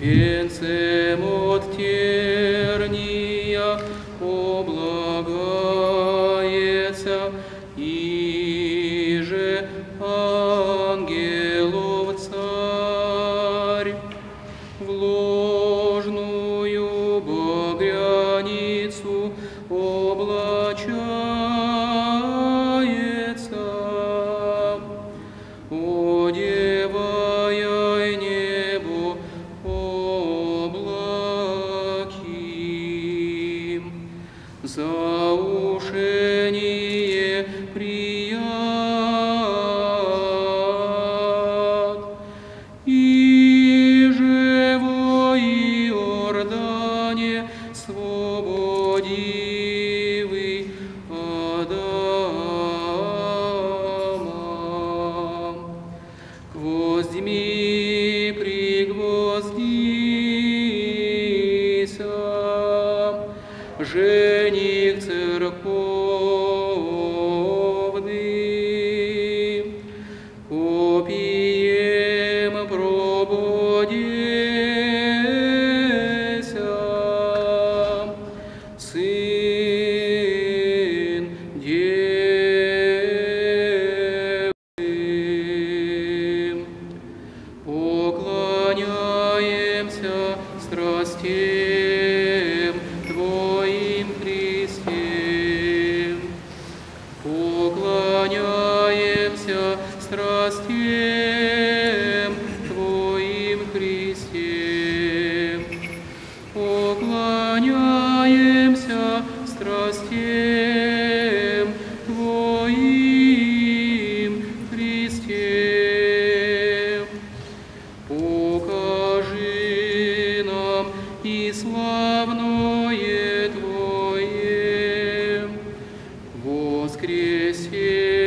венцем от терния, о благо. за ушение прият. И живой Иордане свободивый Адама. Гвоздьми пригвоздися, жизнь церковный, попием прободеся, Сын Девы. Поклоняемся страстей страстям Твоим, Христе. Уклоняемся страстям Твоим, Христе. Покажи нам и славное Твое воскресенье.